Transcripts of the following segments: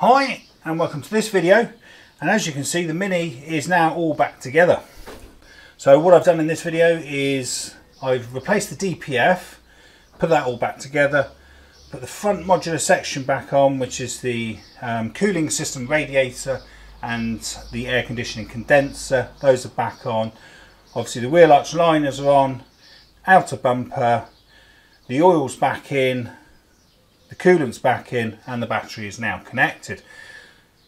Hi and welcome to this video and as you can see the Mini is now all back together. So what I've done in this video is I've replaced the DPF, put that all back together, put the front modular section back on which is the um, cooling system radiator and the air conditioning condenser, those are back on. Obviously the wheel arch liners are on, outer bumper, the oil's back in, the coolant's back in and the battery is now connected.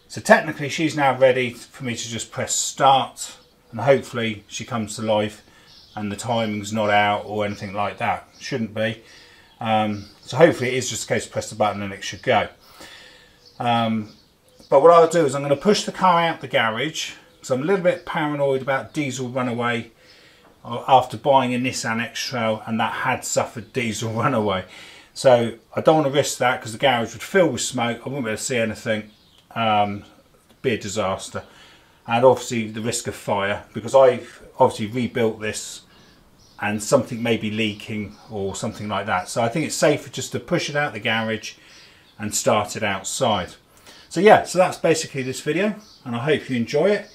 So technically she's now ready for me to just press start and hopefully she comes to life and the timing's not out or anything like that. Shouldn't be. Um, so hopefully it is just a case of press the button and it should go. Um, but what I'll do is I'm going to push the car out the garage because I'm a little bit paranoid about diesel runaway uh, after buying a Nissan X-Trail and that had suffered diesel runaway. So I don't want to risk that because the garage would fill with smoke. I wouldn't be able to see anything. Um, be a disaster. And obviously the risk of fire because I've obviously rebuilt this and something may be leaking or something like that. So I think it's safer just to push it out the garage and start it outside. So yeah, so that's basically this video and I hope you enjoy it.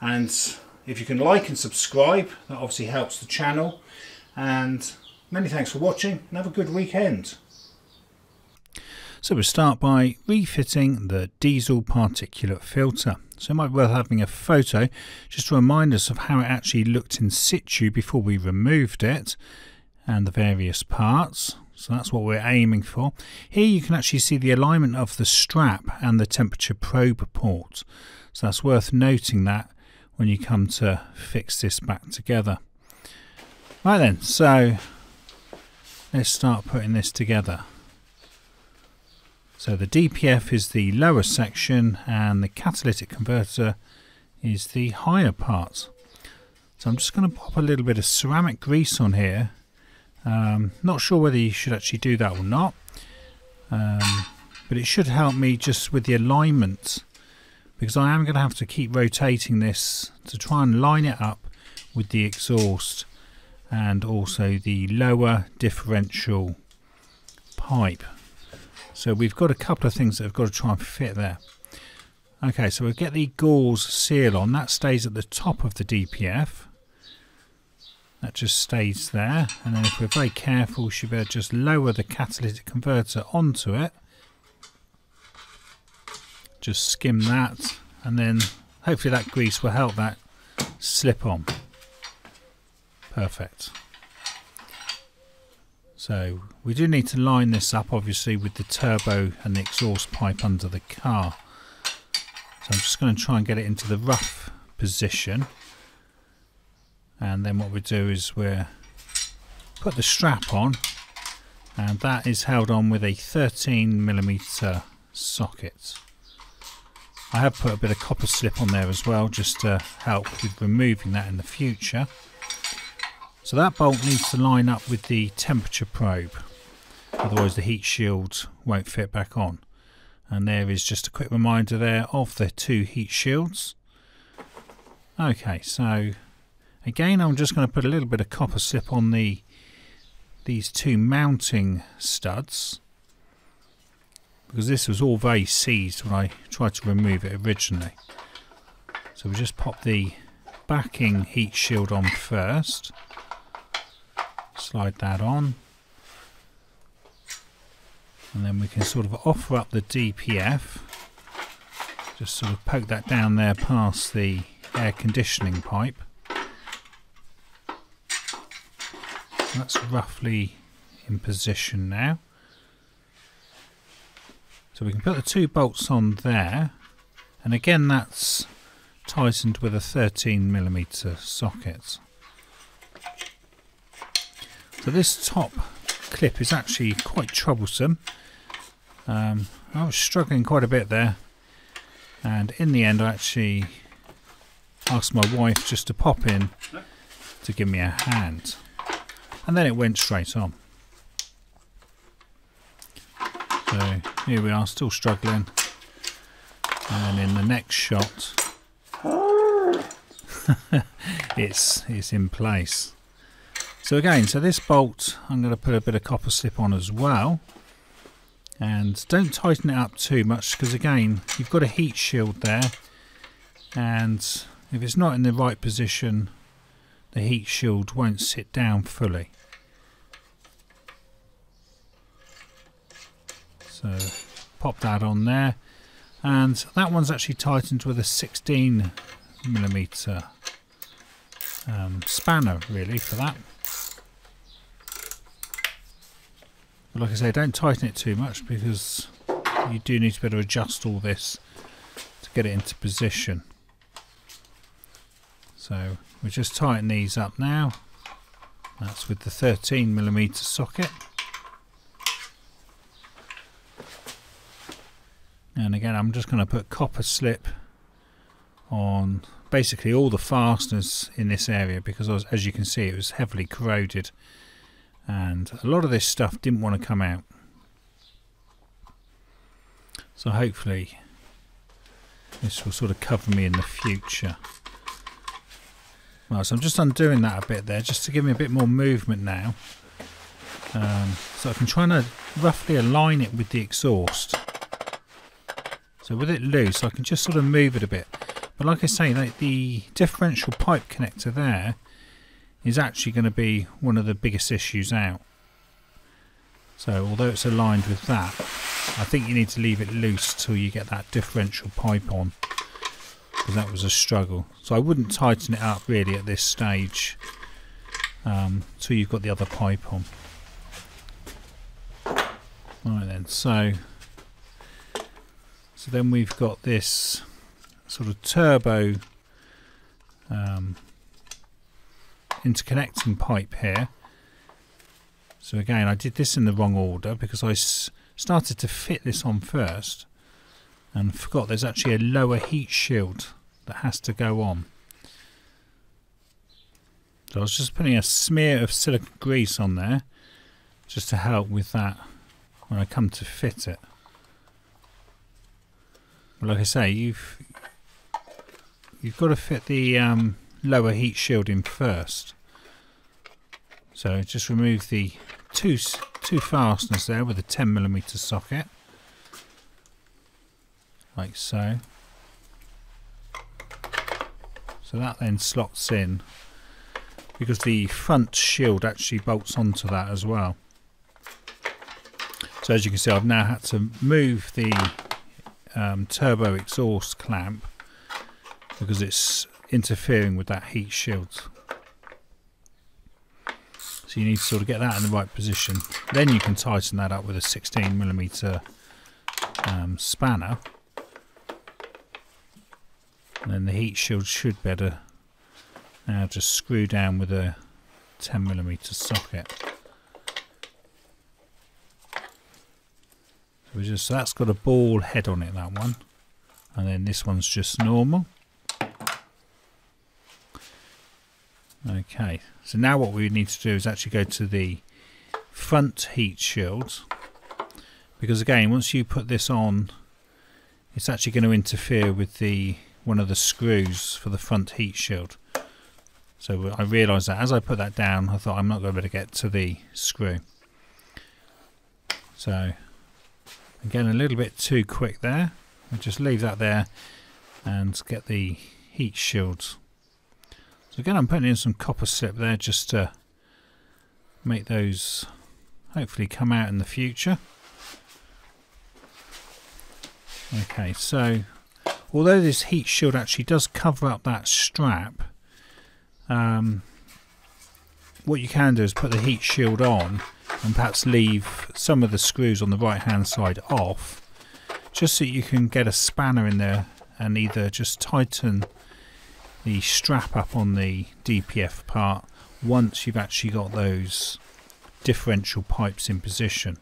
And if you can like and subscribe, that obviously helps the channel. And Many thanks for watching and have a good weekend. So we'll start by refitting the diesel particulate filter. So it might be worth having a photo just to remind us of how it actually looked in situ before we removed it and the various parts. So that's what we're aiming for. Here you can actually see the alignment of the strap and the temperature probe port. So that's worth noting that when you come to fix this back together. Right then, so let's start putting this together. So the DPF is the lower section and the catalytic converter is the higher part. So I'm just going to pop a little bit of ceramic grease on here. Um, not sure whether you should actually do that or not. Um, but it should help me just with the alignment because I am going to have to keep rotating this to try and line it up with the exhaust and also the lower differential pipe. So we've got a couple of things that have got to try and fit there. Okay, so we'll get the gauze seal on. That stays at the top of the DPF. That just stays there. And then if we're very careful, we should be able to just lower the catalytic converter onto it. Just skim that. And then hopefully that grease will help that slip on. Perfect. So we do need to line this up obviously with the turbo and the exhaust pipe under the car. So I'm just going to try and get it into the rough position. And then what we do is we put the strap on and that is held on with a 13 millimeter socket. I have put a bit of copper slip on there as well just to help with removing that in the future. So that bolt needs to line up with the temperature probe, otherwise the heat shield won't fit back on. And there is just a quick reminder there of the two heat shields. Okay, so again I'm just going to put a little bit of copper slip on the these two mounting studs because this was all very seized when I tried to remove it originally. So we just pop the backing heat shield on first slide that on. And then we can sort of offer up the DPF just sort of poke that down there past the air conditioning pipe. That's roughly in position now. So we can put the two bolts on there. And again that's tightened with a 13 millimeter socket so this top clip is actually quite troublesome. Um, I was struggling quite a bit there and in the end I actually asked my wife just to pop in to give me a hand and then it went straight on. So here we are still struggling and in the next shot it's it's in place. So again, so this bolt, I'm going to put a bit of copper slip on as well. and don't tighten it up too much because again you've got a heat shield there. And if it's not in the right position the heat shield won't sit down fully. So pop that on there. And that one's actually tightened with a 16 millimeter um, spanner really for that but like I say don't tighten it too much because you do need to be able to adjust all this to get it into position. So we just tighten these up now. That's with the 13 millimeter socket. And again I'm just going to put copper slip on basically all the fasteners in this area because as you can see it was heavily corroded and a lot of this stuff didn't want to come out. So hopefully this will sort of cover me in the future. Right so I'm just undoing that a bit there just to give me a bit more movement now. Um, so I can try and roughly align it with the exhaust. So with it loose I can just sort of move it a bit. But like I say, the differential pipe connector there is actually going to be one of the biggest issues out. So although it's aligned with that, I think you need to leave it loose till you get that differential pipe on. Because that was a struggle. So I wouldn't tighten it up really at this stage um, till you've got the other pipe on. Right then, so so then we've got this sort of turbo um, interconnecting pipe here. So again, I did this in the wrong order because I started to fit this on first and forgot there's actually a lower heat shield that has to go on. So I was just putting a smear of silicone grease on there just to help with that when I come to fit it. But like I say, you've you've got to fit the um, lower heat shield in first. So just remove the two two fasteners there with a 10 millimeter socket, like so. So that then slots in because the front shield actually bolts onto that as well. So as you can see I've now had to move the um, turbo exhaust clamp because it's interfering with that heat shield. So you need to sort of get that in the right position. Then you can tighten that up with a 16 millimeter um, spanner. And then the heat shield should better now just screw down with a 10 millimeter socket. So, just, so that's got a ball head on it, that one. And then this one's just normal. Okay, so now what we need to do is actually go to the front heat shield because again once you put this on it's actually going to interfere with the one of the screws for the front heat shield. So I realised that as I put that down I thought I'm not going to be able to get to the screw. So again a little bit too quick there. I just leave that there and get the heat shield so again I'm putting in some copper slip there just to make those hopefully come out in the future. Okay, so although this heat shield actually does cover up that strap, um, what you can do is put the heat shield on and perhaps leave some of the screws on the right hand side off just so you can get a spanner in there and either just tighten the strap up on the DPF part once you've actually got those differential pipes in position.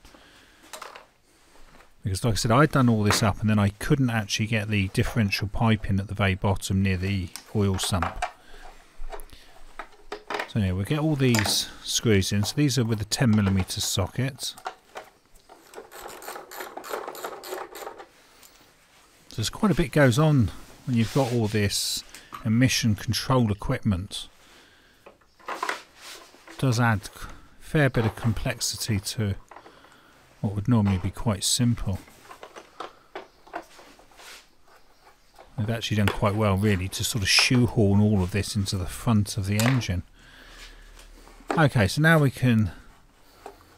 Because like I said, I'd done all this up and then I couldn't actually get the differential pipe in at the very bottom near the oil sump. So anyway, we'll get all these screws in. So these are with a 10mm socket. So there's quite a bit goes on when you've got all this emission control equipment does add a fair bit of complexity to what would normally be quite simple. They've actually done quite well really to sort of shoehorn all of this into the front of the engine. Okay, so now we can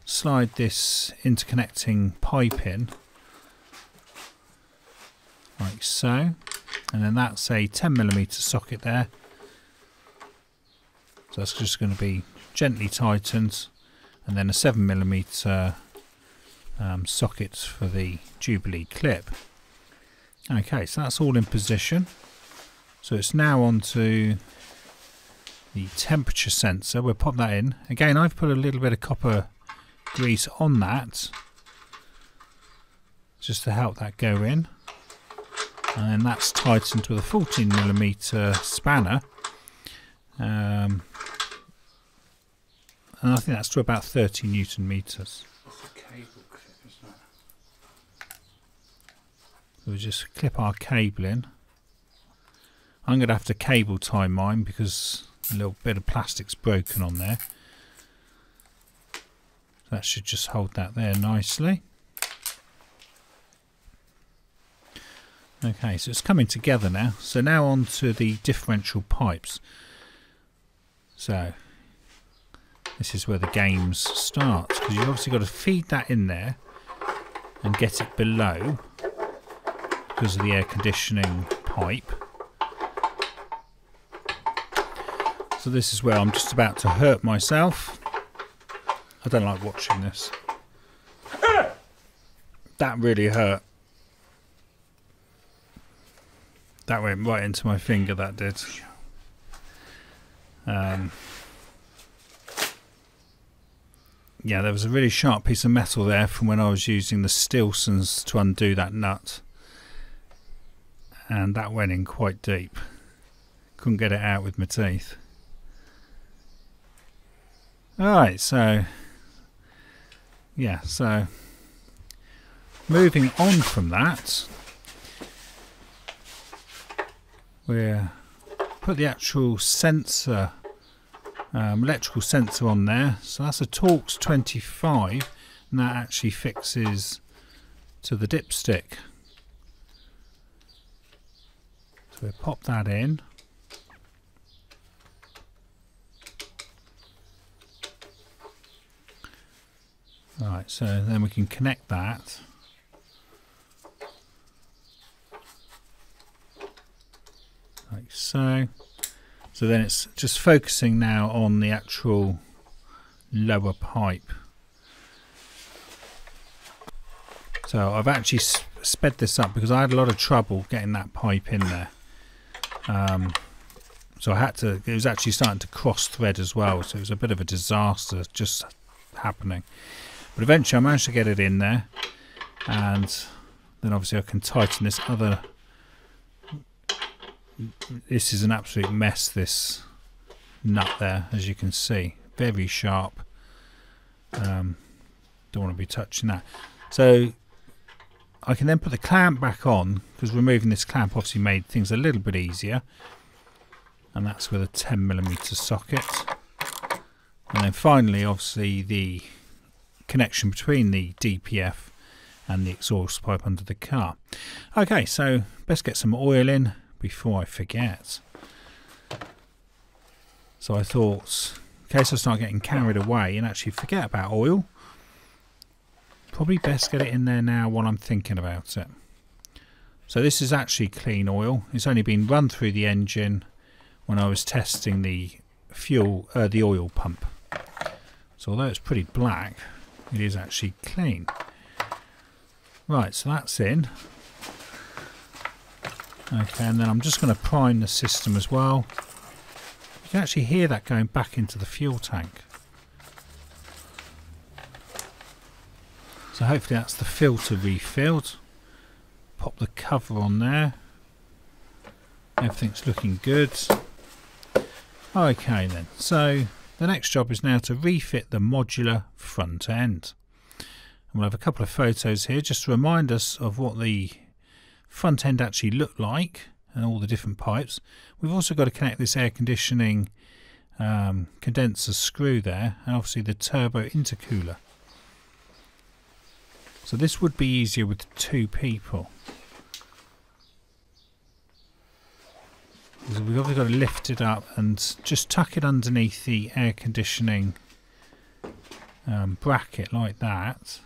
slide this interconnecting pipe in like so and then that's a 10 millimeter socket there. So that's just going to be gently tightened. And then a 7 millimeter um, socket for the Jubilee clip. Okay so that's all in position. So it's now on to the temperature sensor. We'll pop that in. Again I've put a little bit of copper grease on that just to help that go in and then that's tightened with a 14 millimeter spanner. Um, and I think that's to about 30 newton meters. So we just clip our cable in. I'm going to have to cable tie mine because a little bit of plastic's broken on there. That should just hold that there nicely. Okay, so it's coming together now. So now on to the differential pipes. So this is where the games start because you've obviously got to feed that in there and get it below because of the air conditioning pipe. So this is where I'm just about to hurt myself. I don't like watching this. That really hurt. That went right into my finger, that did. Um, yeah, there was a really sharp piece of metal there from when I was using the Stillsons to undo that nut. And that went in quite deep. Couldn't get it out with my teeth. Alright, so yeah, so moving on from that, we put the actual sensor, um, electrical sensor on there. So that's a Torx 25, and that actually fixes to the dipstick. So we pop that in. Right, so then we can connect that. Like so. So then it's just focusing now on the actual lower pipe. So I've actually sped this up because I had a lot of trouble getting that pipe in there. Um, so I had to, it was actually starting to cross thread as well. So it was a bit of a disaster just happening. But eventually I managed to get it in there and then obviously I can tighten this other this is an absolute mess this nut there as you can see. Very sharp. Um, don't want to be touching that. So I can then put the clamp back on because removing this clamp obviously made things a little bit easier. And that's with a 10 millimeter socket. And then finally obviously the connection between the DPF and the exhaust pipe under the car. Okay, so best get some oil in before I forget. So I thought, in case I start getting carried away and actually forget about oil, probably best get it in there now while I'm thinking about it. So this is actually clean oil. It's only been run through the engine when I was testing the fuel, uh, the oil pump. So although it's pretty black, it is actually clean. Right, so that's in. Okay, and then I'm just going to prime the system as well. You can actually hear that going back into the fuel tank. So hopefully that's the filter refilled. Pop the cover on there. Everything's looking good. Okay then, so the next job is now to refit the modular front end. And we'll have a couple of photos here just to remind us of what the front end actually look like and all the different pipes. We've also got to connect this air conditioning um, condenser screw there and obviously the turbo intercooler. So this would be easier with two people. So we've obviously got to lift it up and just tuck it underneath the air conditioning um, bracket like that.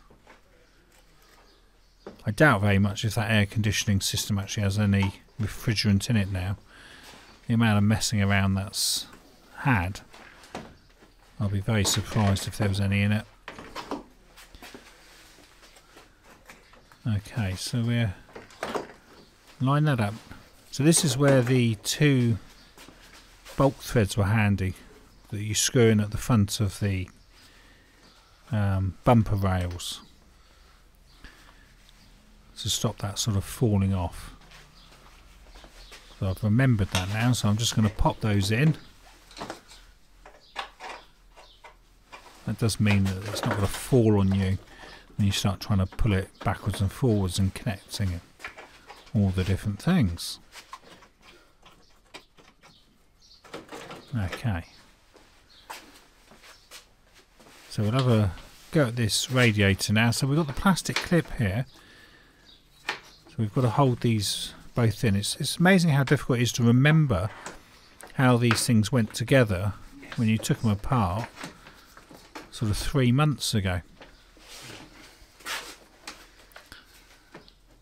I doubt very much if that air conditioning system actually has any refrigerant in it now. The amount of messing around that's had, I'll be very surprised if there was any in it. Okay, so we're line that up. So this is where the two bolt threads were handy that you screw in at the front of the um, bumper rails to stop that sort of falling off. So I've remembered that now, so I'm just going to pop those in. That does mean that it's not going to fall on you when you start trying to pull it backwards and forwards and connecting it. All the different things. Okay. So we'll have a go at this radiator now. So we've got the plastic clip here. We've got to hold these both in. It's, it's amazing how difficult it is to remember how these things went together when you took them apart sort of three months ago.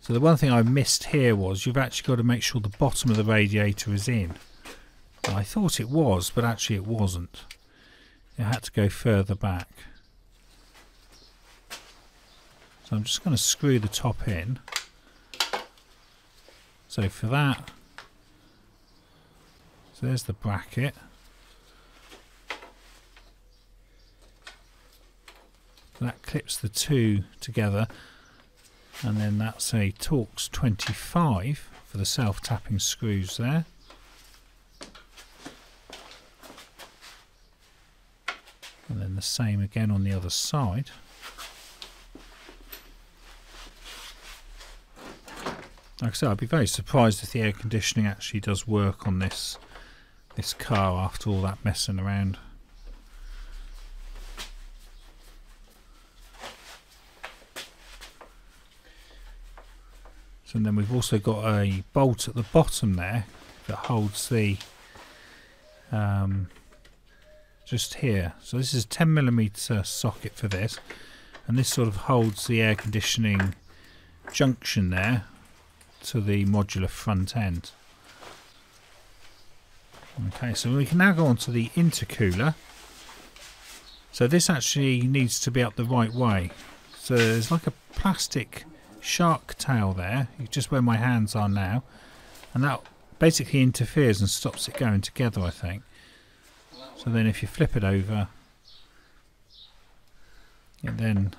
So the one thing I missed here was you've actually got to make sure the bottom of the radiator is in. I thought it was, but actually it wasn't. It had to go further back. So I'm just going to screw the top in. So for that, so there's the bracket. That clips the two together and then that's a Torx 25 for the self-tapping screws there. And then the same again on the other side. Like I said, I'd be very surprised if the air conditioning actually does work on this this car after all that messing around. So then we've also got a bolt at the bottom there that holds the um, just here. So this is a 10 millimeter socket for this, and this sort of holds the air conditioning junction there to the modular front end. Okay, so we can now go on to the intercooler. So this actually needs to be up the right way. So there's like a plastic shark tail there, just where my hands are now, and that basically interferes and stops it going together, I think. So then if you flip it over, it then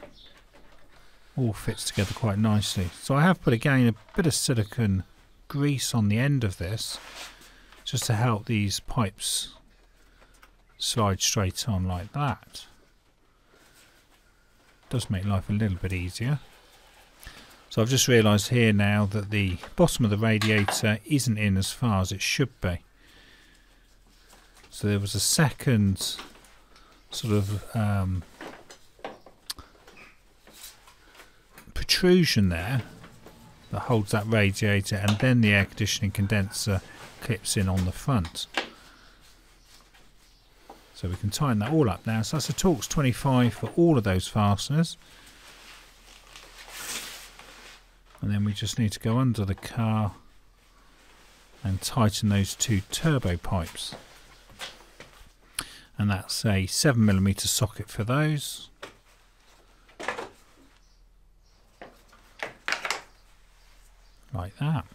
all fits together quite nicely. So I have put again a bit of silicone grease on the end of this just to help these pipes slide straight on like that. Does make life a little bit easier. So I've just realised here now that the bottom of the radiator isn't in as far as it should be. So there was a second sort of um, protrusion there that holds that radiator and then the air conditioning condenser clips in on the front. So we can tighten that all up now. So that's a Torx 25 for all of those fasteners. And then we just need to go under the car and tighten those two turbo pipes. And that's a 7mm socket for those. Like that.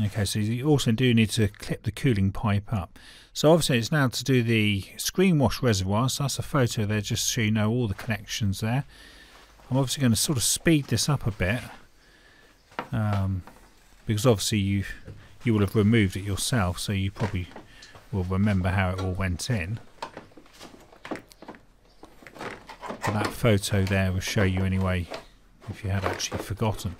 Okay, so you also do need to clip the cooling pipe up. So obviously it's now to do the screen wash reservoir, so that's a photo there just so you know all the connections there. I'm obviously going to sort of speed this up a bit um, because obviously you you will have removed it yourself so you probably will remember how it all went in. But that photo there will show you anyway if you had actually forgotten.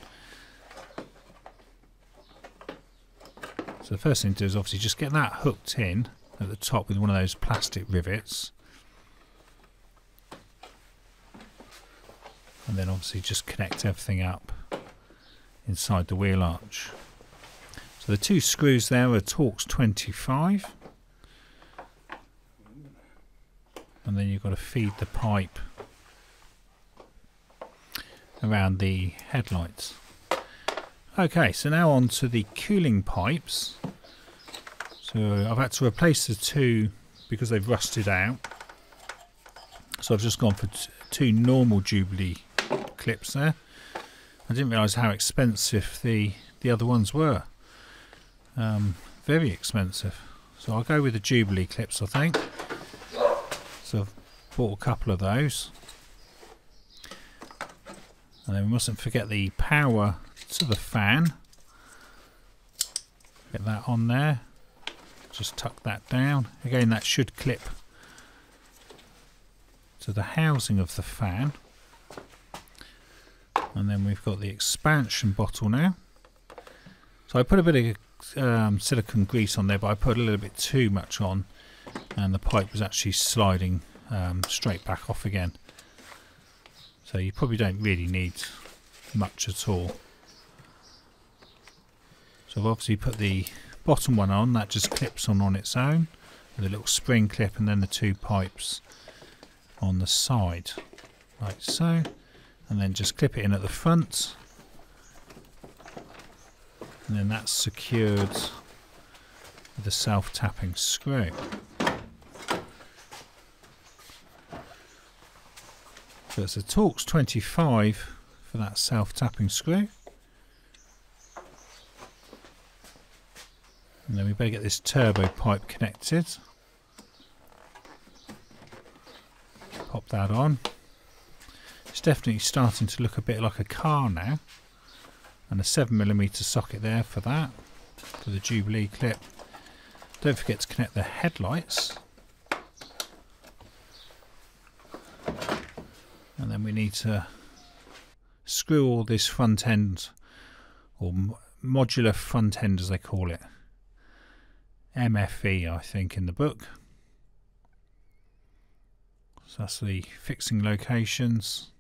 So the first thing to do is obviously just get that hooked in at the top with one of those plastic rivets. and then obviously just connect everything up inside the wheel arch. So the two screws there are Torx 25 and then you've got to feed the pipe around the headlights. Okay, so now on to the cooling pipes. So I've had to replace the two because they've rusted out. So I've just gone for two normal Jubilee clips there. I didn't realise how expensive the, the other ones were. Um, very expensive. So I'll go with the Jubilee clips I think. So I've bought a couple of those. And then we mustn't forget the power to the fan. Get that on there. Just tuck that down. Again, that should clip to the housing of the fan. And then we've got the expansion bottle now. So I put a bit of um, silicone grease on there, but I put a little bit too much on and the pipe was actually sliding um, straight back off again. So you probably don't really need much at all. So I've obviously put the bottom one on, that just clips on on its own with a little spring clip and then the two pipes on the side like so and then just clip it in at the front and then that's secured with a self-tapping screw. So it's a Torx 25 for that self-tapping screw. And then we better get this turbo pipe connected. Pop that on. It's definitely starting to look a bit like a car now. And a 7mm socket there for that, for the Jubilee clip. Don't forget to connect the headlights. And we need to screw all this front end, or modular front end as they call it. MFE, I think, in the book. So that's the fixing locations.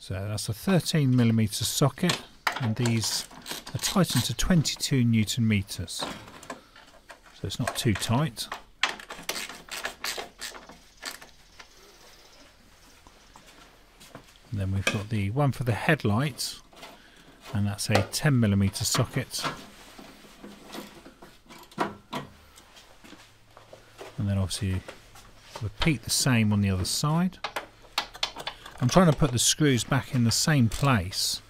So that's a 13 millimeter socket, and these are tightened to 22 newton meters. So it's not too tight. And then we've got the one for the headlights, and that's a 10 millimeter socket. And then obviously repeat the same on the other side. I'm trying to put the screws back in the same place.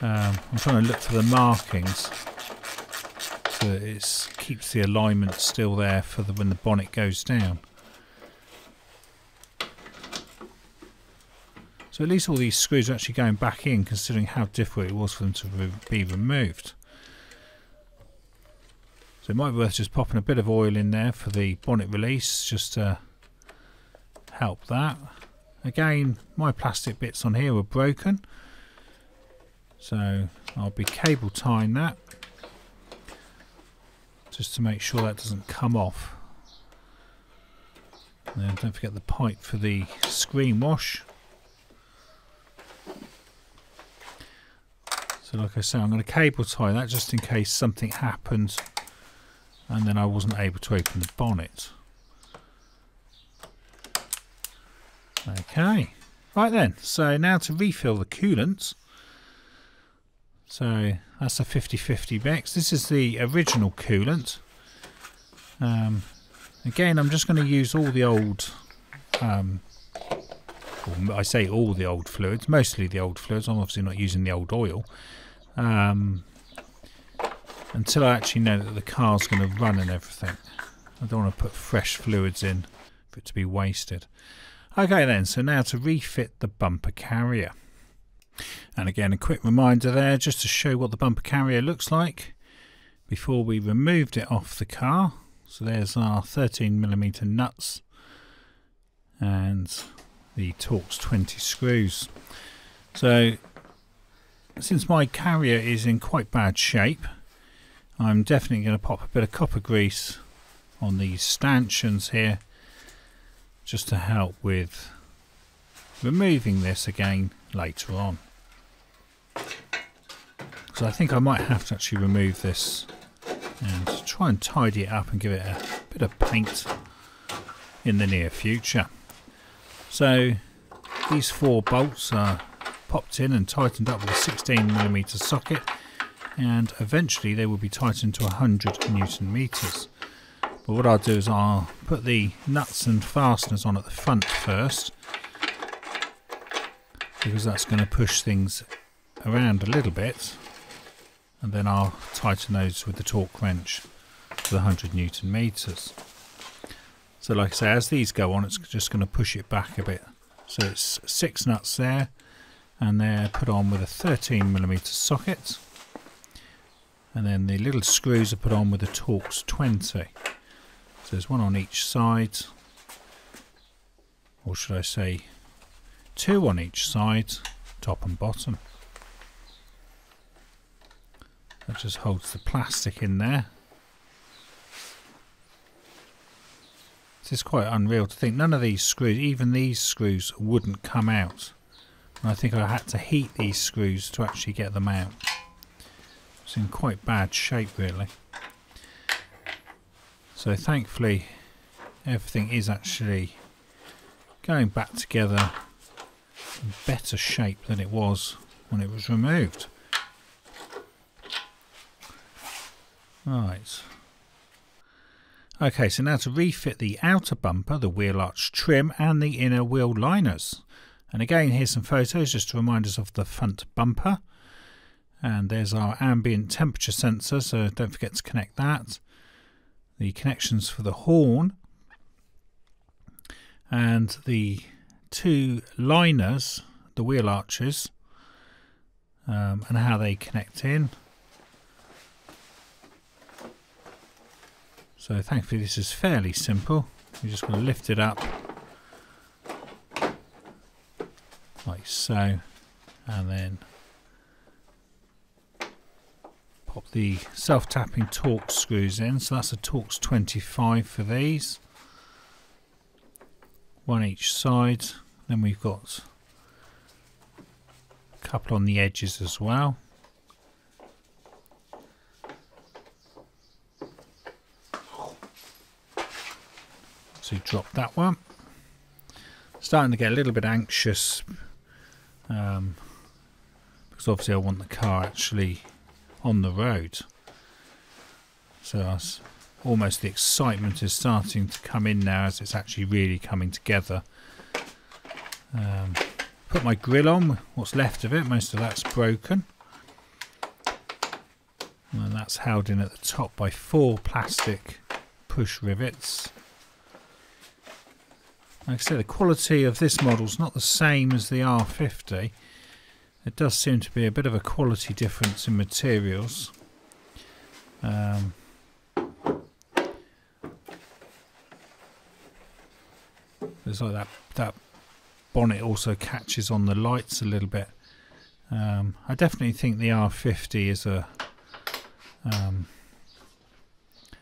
Um, I'm trying to look for the markings so it keeps the alignment still there for the, when the bonnet goes down. So at least all these screws are actually going back in considering how difficult it was for them to re be removed. So it might be worth just popping a bit of oil in there for the bonnet release just to help that. Again, my plastic bits on here were broken. So I'll be cable tying that just to make sure that doesn't come off. And don't forget the pipe for the screen wash. So like I say, I'm going to cable tie that just in case something happens and then I wasn't able to open the bonnet. Okay, right then, so now to refill the coolant. So that's a 50-50 mix. This is the original coolant. Um, again, I'm just going to use all the old um, I say all the old fluids, mostly the old fluids. I'm obviously not using the old oil. Um, until I actually know that the car's going to run and everything. I don't want to put fresh fluids in for it to be wasted. Okay then, so now to refit the bumper carrier. And again, a quick reminder there just to show what the bumper carrier looks like before we removed it off the car. So there's our 13mm nuts and the Torx 20 screws. So since my carrier is in quite bad shape, I'm definitely going to pop a bit of copper grease on these stanchions here just to help with removing this again later on. So I think I might have to actually remove this and try and tidy it up and give it a bit of paint in the near future. So these four bolts are popped in and tightened up with a 16mm socket and eventually they will be tightened to 100 newton meters. But what I'll do is I'll put the nuts and fasteners on at the front first because that's going to push things around a little bit and then I'll tighten those with the torque wrench to the 100 newton meters. So like I say, as these go on, it's just going to push it back a bit. So it's six nuts there, and they're put on with a 13 millimeter socket. And then the little screws are put on with a Torx 20. So there's one on each side, or should I say two on each side, top and bottom. That just holds the plastic in there. This is quite unreal to think none of these screws, even these screws, wouldn't come out. And I think I had to heat these screws to actually get them out. It's in quite bad shape really. So thankfully everything is actually going back together in better shape than it was when it was removed. Right. Okay, so now to refit the outer bumper, the wheel arch trim and the inner wheel liners. And again, here's some photos just to remind us of the front bumper. And there's our ambient temperature sensor, so don't forget to connect that. The connections for the horn. And the two liners, the wheel arches, um, and how they connect in. So thankfully this is fairly simple. We're just going to lift it up like so and then pop the self-tapping Torx screws in. So that's a Torx 25 for these. One each side. Then we've got a couple on the edges as well. So drop that one. Starting to get a little bit anxious um, because obviously I want the car actually on the road. So almost the excitement is starting to come in now as it's actually really coming together. Um, put my grill on, what's left of it, most of that's broken. And that's held in at the top by four plastic push rivets. Like I say, the quality of this model is not the same as the R50. It does seem to be a bit of a quality difference in materials. Um, there's like that that bonnet also catches on the lights a little bit. Um, I definitely think the R50 is a um,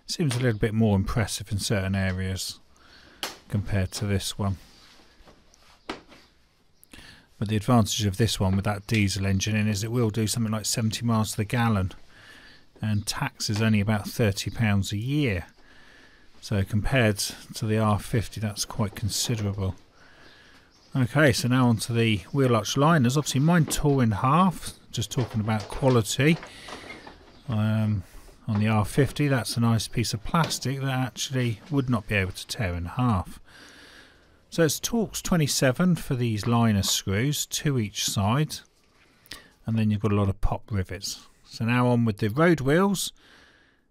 seems a little bit more impressive in certain areas compared to this one. But the advantage of this one with that diesel engine in is it will do something like 70 miles to the gallon and tax is only about £30 a year. So compared to the R50 that's quite considerable. Okay, so now onto the wheel arch liners. Obviously mine tore in half, just talking about quality. Um, on the R50 that's a nice piece of plastic that actually would not be able to tear in half. So it's Torx 27 for these liner screws, two each side and then you've got a lot of pop rivets. So now on with the road wheels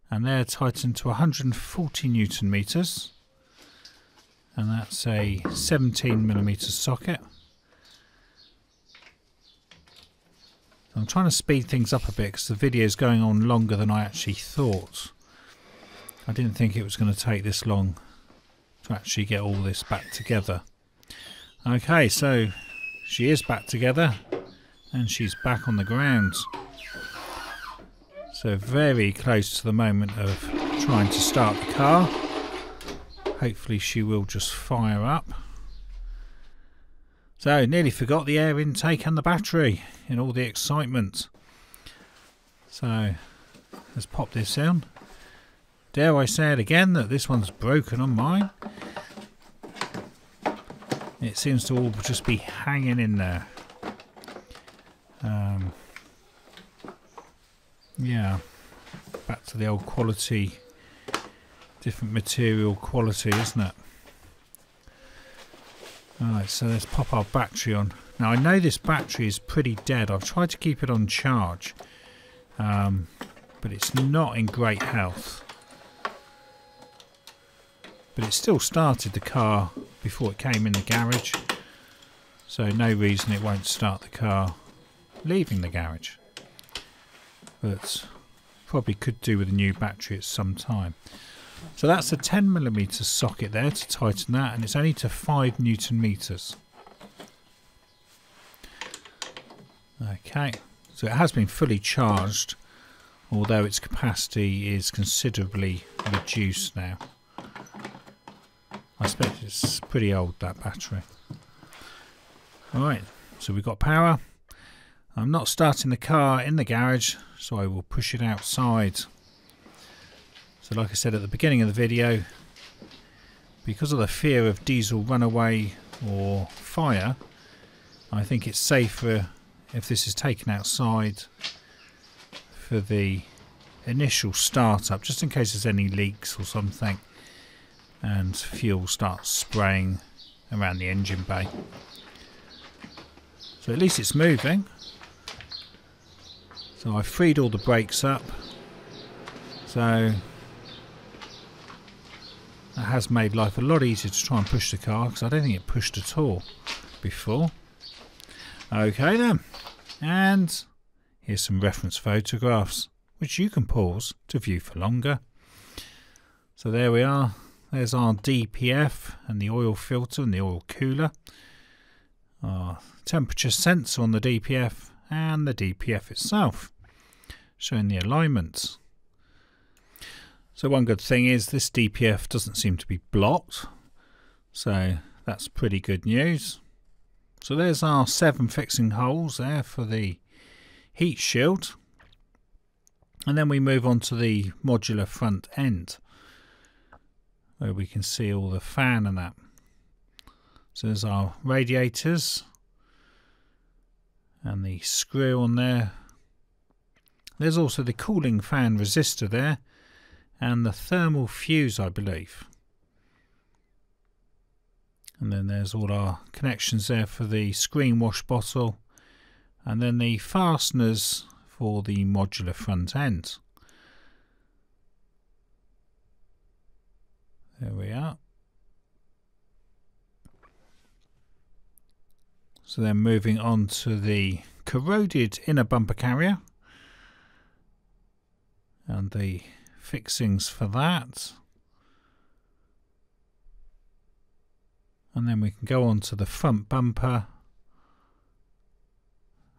and they're tightened to 140 newton meters and that's a 17 millimeter socket I'm trying to speed things up a bit because the video is going on longer than I actually thought. I didn't think it was going to take this long to actually get all this back together. Okay, so she is back together and she's back on the ground. So very close to the moment of trying to start the car. hopefully she will just fire up. So nearly forgot the air intake and the battery in all the excitement. So let's pop this in. Dare I say it again that this one's broken on mine. It seems to all just be hanging in there. Um, yeah, back to the old quality, different material quality, isn't it? Alright, so let's pop our battery on. Now I know this battery is pretty dead. I've tried to keep it on charge, um, but it's not in great health. But it still started the car before it came in the garage. So no reason it won't start the car leaving the garage. But probably could do with a new battery at some time. So that's a 10mm socket there to tighten that and it's only to 5 newton meters. Okay, so it has been fully charged although its capacity is considerably reduced now. I expect it's pretty old that battery. Alright, so we've got power. I'm not starting the car in the garage, so I will push it outside. So like I said at the beginning of the video, because of the fear of diesel runaway or fire, I think it's safer if this is taken outside for the initial startup, just in case there's any leaks or something and fuel starts spraying around the engine bay. So at least it's moving. So I freed all the brakes up. So that has made life a lot easier to try and push the car because I don't think it pushed at all before. Okay then. And here's some reference photographs which you can pause to view for longer. So there we are. There's our DPF and the oil filter and the oil cooler. Our temperature sensor on the DPF and the DPF itself, showing the alignments. So one good thing is this DPF doesn't seem to be blocked, so that's pretty good news. So there's our seven fixing holes there for the heat shield. And then we move on to the modular front end where we can see all the fan and that. So there's our radiators and the screw on there. There's also the cooling fan resistor there and the thermal fuse I believe. And then there's all our connections there for the screen wash bottle and then the fasteners for the modular front end. There we are. So then moving on to the corroded inner bumper carrier and the fixings for that. And then we can go on to the front bumper.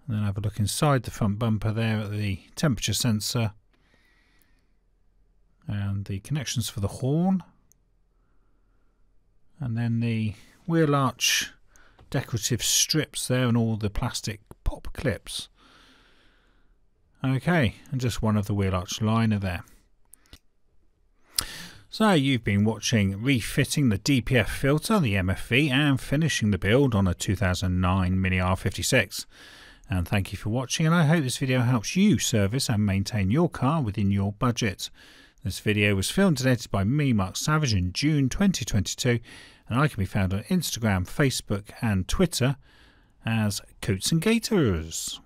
And then have a look inside the front bumper there at the temperature sensor. And the connections for the horn. And then the wheel arch decorative strips there and all the plastic pop clips. Okay and just one of the wheel arch liner there so you've been watching refitting the DPF filter, the MFE, and finishing the build on a 2009 Mini R56. And thank you for watching, and I hope this video helps you service and maintain your car within your budget. This video was filmed and edited by me, Mark Savage, in June 2022, and I can be found on Instagram, Facebook, and Twitter as Coats and Gaiters.